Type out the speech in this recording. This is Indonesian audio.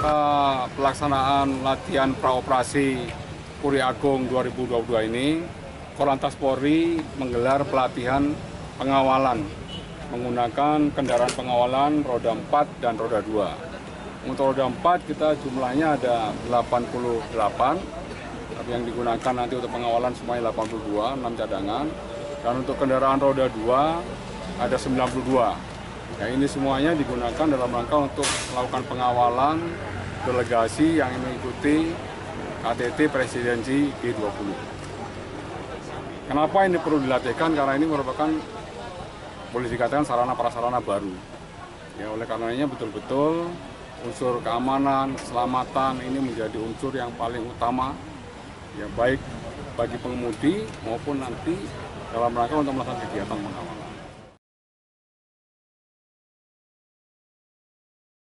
pelaksanaan latihan praoperasi Puri Agung 2022 ini, Korlantas Polri menggelar pelatihan pengawalan menggunakan kendaraan pengawalan roda 4 dan roda 2. Untuk roda 4 kita jumlahnya ada 88, tapi yang digunakan nanti untuk pengawalan semuanya 82, 6 cadangan. Dan untuk kendaraan roda 2 ada 92. Ya, ini semuanya digunakan dalam rangka untuk melakukan pengawalan delegasi yang mengikuti KTT Presidensi G20. Kenapa ini perlu dilatihkan? Karena ini merupakan boleh dikatakan sarana prasarana baru. Ya, oleh karenanya betul-betul unsur keamanan, keselamatan ini menjadi unsur yang paling utama ya baik bagi pengemudi maupun nanti dalam rangka untuk melakukan kegiatan pengawalan.